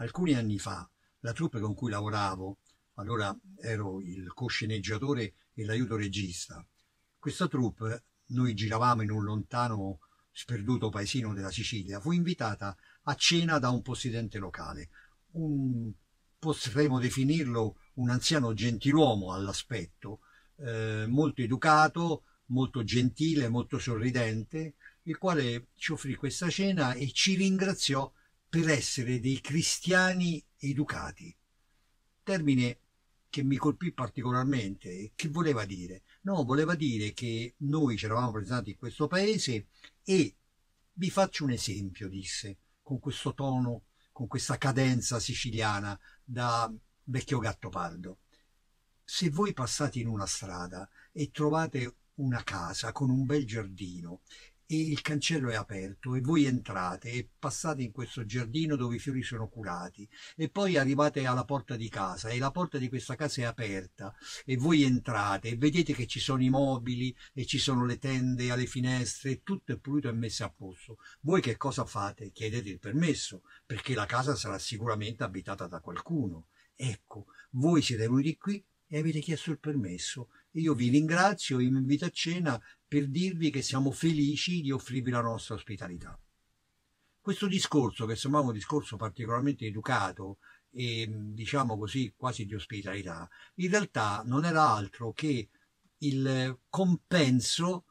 alcuni anni fa la troupe con cui lavoravo, allora ero il co-sceneggiatore e l'aiuto regista, questa troupe, noi giravamo in un lontano sperduto paesino della Sicilia, fu invitata a cena da un possidente locale, un, potremmo definirlo un anziano gentiluomo all'aspetto, eh, molto educato, molto gentile, molto sorridente, il quale ci offrì questa cena e ci ringraziò per essere dei cristiani educati. Termine che mi colpì particolarmente. Che voleva dire? No, voleva dire che noi ci eravamo presentati in questo paese e vi faccio un esempio, disse, con questo tono, con questa cadenza siciliana da vecchio gatto pardo. Se voi passate in una strada e trovate una casa con un bel giardino e il cancello è aperto e voi entrate e passate in questo giardino dove i fiori sono curati e poi arrivate alla porta di casa e la porta di questa casa è aperta e voi entrate e vedete che ci sono i mobili e ci sono le tende alle finestre e tutto è pulito e messo a posto. Voi che cosa fate? Chiedete il permesso perché la casa sarà sicuramente abitata da qualcuno. Ecco, voi siete venuti qui e avete chiesto il permesso. Io vi ringrazio vi invito a cena per dirvi che siamo felici di offrirvi la nostra ospitalità. Questo discorso, che sembrava un discorso particolarmente educato e diciamo così quasi di ospitalità, in realtà non era altro che il compenso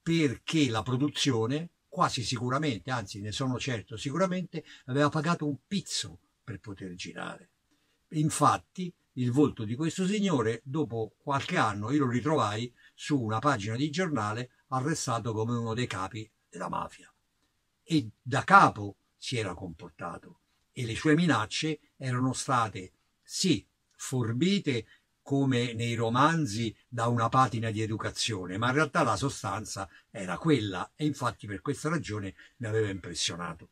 perché la produzione quasi sicuramente, anzi ne sono certo sicuramente, aveva pagato un pizzo per poter girare. Infatti il volto di questo signore, dopo qualche anno io lo ritrovai su una pagina di giornale arrestato come uno dei capi della mafia. E da capo si era comportato e le sue minacce erano state sì forbite come nei romanzi da una patina di educazione, ma in realtà la sostanza era quella e infatti per questa ragione mi aveva impressionato.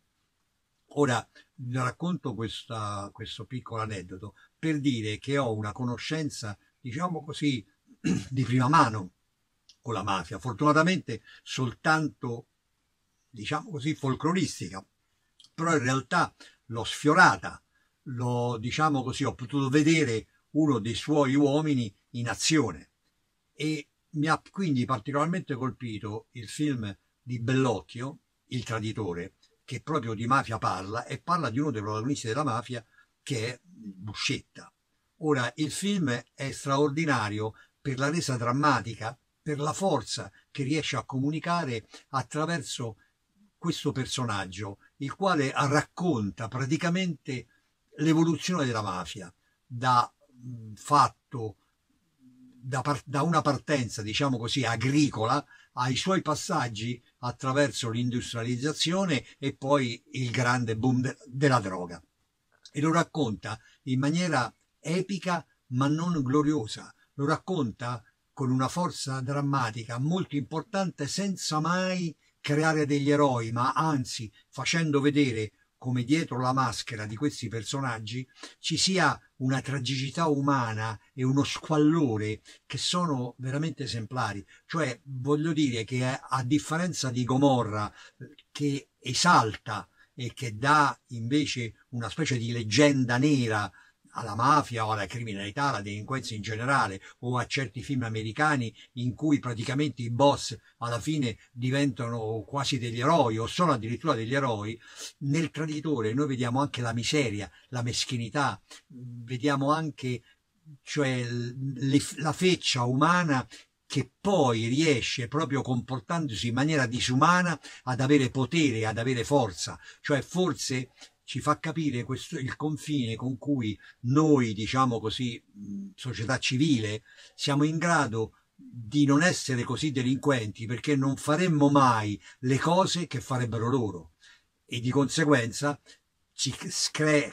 Ora vi racconto questa, questo piccolo aneddoto per dire che ho una conoscenza, diciamo così, di prima mano con la mafia, fortunatamente soltanto, diciamo così, folcloristica, però in realtà l'ho sfiorata, l'ho, diciamo così, ho potuto vedere uno dei suoi uomini in azione e mi ha quindi particolarmente colpito il film di Bellocchio, Il traditore, che proprio di mafia parla e parla di uno dei protagonisti della mafia che è Buscetta. Ora, il film è straordinario per la resa drammatica per la forza che riesce a comunicare attraverso questo personaggio, il quale racconta praticamente l'evoluzione della mafia da fatto da, da, una partenza, diciamo così, agricola ai suoi passaggi attraverso l'industrializzazione e poi il grande boom de, della droga. E lo racconta in maniera epica ma non gloriosa, lo racconta con una forza drammatica molto importante senza mai creare degli eroi, ma anzi facendo vedere come dietro la maschera di questi personaggi ci sia una tragicità umana e uno squallore che sono veramente esemplari. Cioè, voglio dire che a differenza di Gomorra, che esalta e che dà invece una specie di leggenda nera alla mafia o alla criminalità, alla delinquenza in generale o a certi film americani in cui praticamente i boss alla fine diventano quasi degli eroi o sono addirittura degli eroi, nel traditore noi vediamo anche la miseria, la meschinità, vediamo anche cioè le, la feccia umana che poi riesce proprio comportandosi in maniera disumana ad avere potere, ad avere forza, cioè forse ci fa capire questo, il confine con cui noi, diciamo così, società civile, siamo in grado di non essere così delinquenti perché non faremmo mai le cose che farebbero loro e di conseguenza ci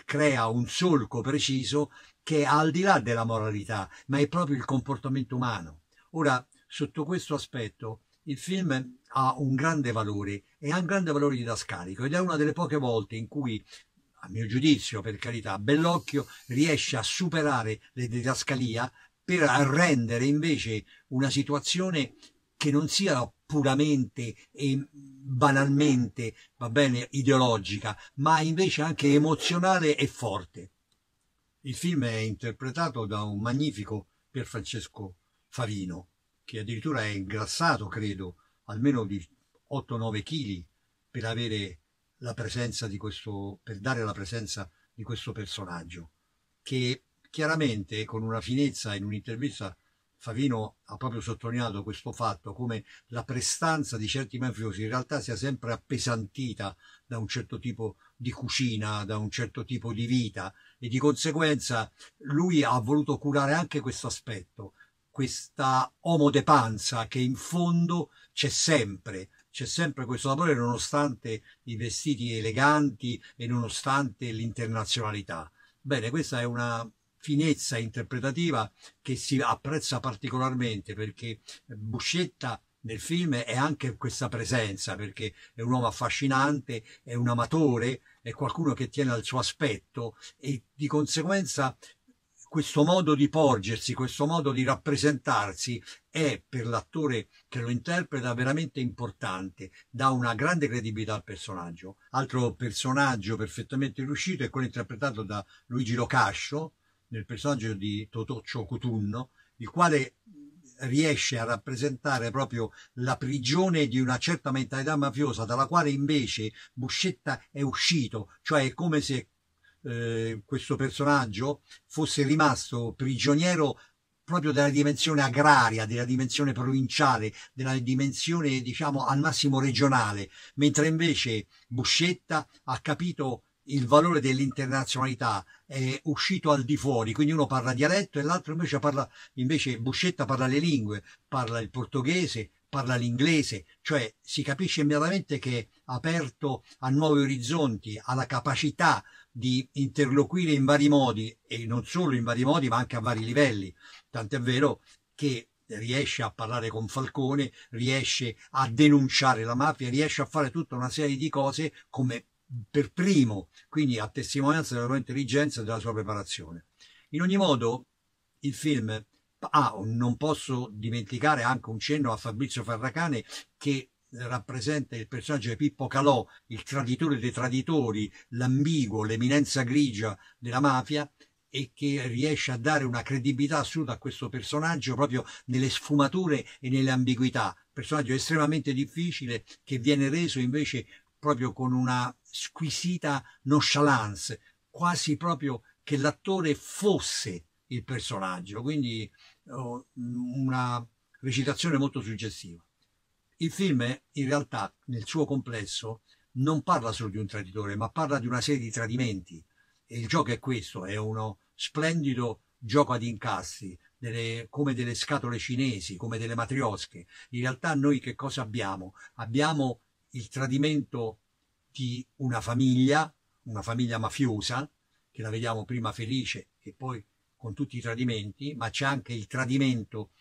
crea un solco preciso che è al di là della moralità, ma è proprio il comportamento umano. Ora, sotto questo aspetto, il film ha un grande valore e ha un grande valore didascalico ed è una delle poche volte in cui a mio giudizio per carità Bellocchio riesce a superare le didascalia per rendere invece una situazione che non sia puramente e banalmente, va bene, ideologica, ma invece anche emozionale e forte. Il film è interpretato da un magnifico Pier Francesco Favino, che addirittura è ingrassato, credo, almeno di 8-9 kg per avere la presenza di questo, per dare la presenza di questo personaggio, che chiaramente con una finezza in un'intervista Favino ha proprio sottolineato questo fatto, come la prestanza di certi mafiosi in realtà sia sempre appesantita da un certo tipo di cucina, da un certo tipo di vita e di conseguenza lui ha voluto curare anche questo aspetto, questa panza che in fondo c'è sempre, c'è sempre questo sapore nonostante i vestiti eleganti e nonostante l'internazionalità. Bene, questa è una finezza interpretativa che si apprezza particolarmente perché Buscetta nel film è anche questa presenza perché è un uomo affascinante, è un amatore, è qualcuno che tiene al suo aspetto e di conseguenza questo modo di porgersi, questo modo di rappresentarsi è per l'attore che lo interpreta veramente importante, dà una grande credibilità al personaggio. Altro personaggio perfettamente riuscito è quello interpretato da Luigi Locascio, nel personaggio di Totoccio Cotunno, il quale riesce a rappresentare proprio la prigione di una certa mentalità mafiosa dalla quale invece Buscetta è uscito, cioè è come se eh, questo personaggio fosse rimasto prigioniero proprio della dimensione agraria, della dimensione provinciale, della dimensione diciamo al massimo regionale, mentre invece Buscetta ha capito il valore dell'internazionalità è uscito al di fuori, quindi uno parla dialetto e l'altro invece parla, invece Buscetta parla le lingue, parla il portoghese, parla l'inglese, cioè si capisce immediatamente che è aperto a nuovi orizzonti, alla capacità di interloquire in vari modi e non solo in vari modi ma anche a vari livelli, tant'è vero che riesce a parlare con Falcone, riesce a denunciare la mafia, riesce a fare tutta una serie di cose come per primo, quindi a testimonianza della sua intelligenza e della sua preparazione. In ogni modo, il film, ah, non posso dimenticare anche un cenno a Fabrizio Ferracane che rappresenta il personaggio di Pippo Calò, il traditore dei traditori, l'ambiguo, l'eminenza grigia della mafia e che riesce a dare una credibilità assoluta a questo personaggio proprio nelle sfumature e nelle ambiguità. Personaggio estremamente difficile che viene reso invece proprio con una squisita nonchalance, quasi proprio che l'attore fosse il personaggio, quindi oh, una recitazione molto suggestiva. Il film in realtà nel suo complesso non parla solo di un traditore, ma parla di una serie di tradimenti. E il gioco è questo, è uno splendido gioco ad incassi, delle, come delle scatole cinesi, come delle matriosche. In realtà noi che cosa abbiamo? Abbiamo il tradimento di una famiglia, una famiglia mafiosa, che la vediamo prima felice e poi con tutti i tradimenti, ma c'è anche il tradimento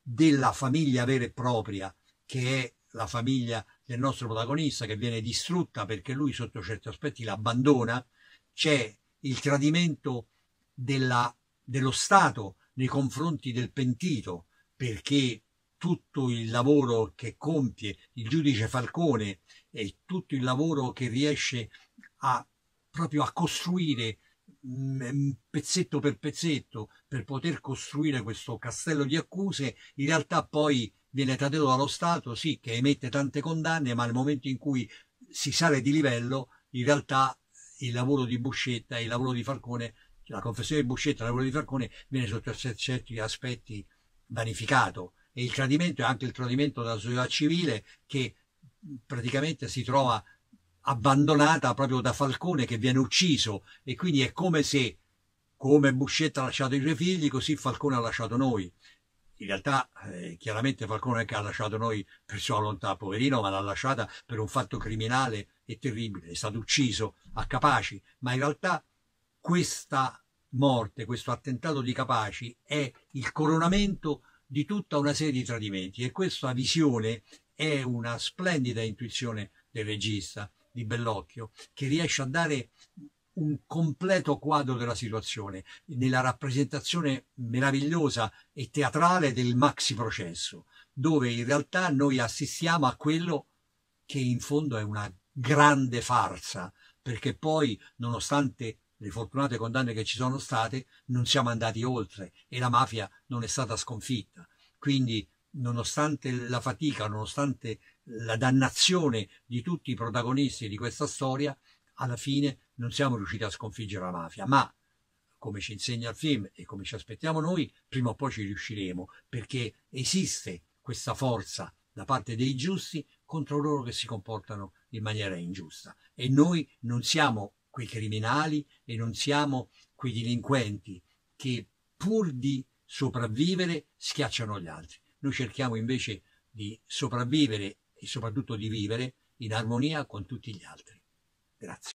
della famiglia vera e propria, che è la famiglia del nostro protagonista, che viene distrutta perché lui sotto certi aspetti l'abbandona, c'è il tradimento della, dello Stato nei confronti del pentito, perché tutto il lavoro che compie il giudice Falcone e tutto il lavoro che riesce a proprio a costruire mm, pezzetto per pezzetto per poter costruire questo castello di accuse, in realtà poi viene tradotto dallo Stato, sì, che emette tante condanne, ma nel momento in cui si sale di livello, in realtà il lavoro di Buscetta e il lavoro di Falcone, la confessione di Buscetta e il lavoro di Falcone viene sotto certi aspetti vanificato. E il tradimento è anche il tradimento della società civile che praticamente si trova abbandonata proprio da Falcone che viene ucciso. E quindi è come se come Buscetta ha lasciato i suoi figli così Falcone ha lasciato noi in realtà eh, chiaramente Falcone che ha lasciato noi per sua volontà poverino ma l'ha lasciata per un fatto criminale e terribile. È stato ucciso a Capaci ma in realtà questa morte questo attentato di Capaci è il coronamento di tutta una serie di tradimenti e questa visione è una splendida intuizione del regista di Bellocchio che riesce a dare un completo quadro della situazione nella rappresentazione meravigliosa e teatrale del maxi processo dove in realtà noi assistiamo a quello che in fondo è una grande farsa, perché poi, nonostante le fortunate condanne che ci sono state, non siamo andati oltre e la mafia non è stata sconfitta. Quindi, nonostante la fatica, nonostante la dannazione di tutti i protagonisti di questa storia, alla fine non siamo riusciti a sconfiggere la mafia, ma come ci insegna il film e come ci aspettiamo noi, prima o poi ci riusciremo, perché esiste questa forza da parte dei giusti contro loro che si comportano in maniera ingiusta. E noi non siamo quei criminali e non siamo quei delinquenti che pur di sopravvivere schiacciano gli altri. Noi cerchiamo invece di sopravvivere e soprattutto di vivere in armonia con tutti gli altri. Grazie.